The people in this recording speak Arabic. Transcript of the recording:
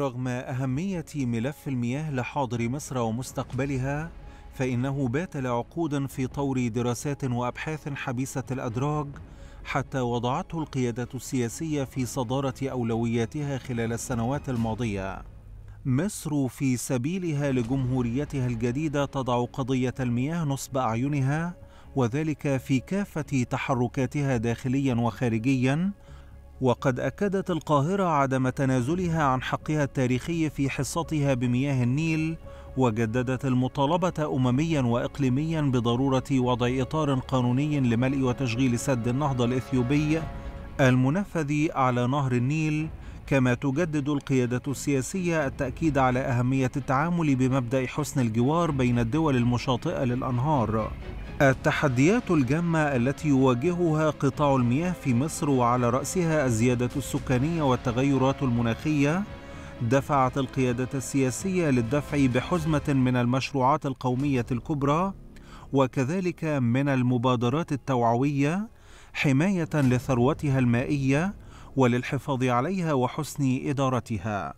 رغم أهمية ملف المياه لحاضر مصر ومستقبلها فإنه بات لعقود في طور دراسات وأبحاث حبيسة الأدراج حتى وضعته القيادة السياسية في صدارة أولوياتها خلال السنوات الماضية. مصر في سبيلها لجمهوريتها الجديدة تضع قضية المياه نصب أعينها وذلك في كافة تحركاتها داخليا وخارجيا وقد أكدت القاهرة عدم تنازلها عن حقها التاريخي في حصتها بمياه النيل وجددت المطالبة أمميا وإقليميا بضرورة وضع إطار قانوني لملء وتشغيل سد النهضة الإثيوبي المنفذ على نهر النيل كما تجدد القيادة السياسية التأكيد على أهمية التعامل بمبدأ حسن الجوار بين الدول المشاطئة للأنهار. التحديات الجامة التي يواجهها قطاع المياه في مصر وعلى رأسها الزيادة السكانية والتغيرات المناخية دفعت القيادة السياسية للدفع بحزمة من المشروعات القومية الكبرى وكذلك من المبادرات التوعوية حماية لثروتها المائية وللحفاظ عليها وحسن إدارتها.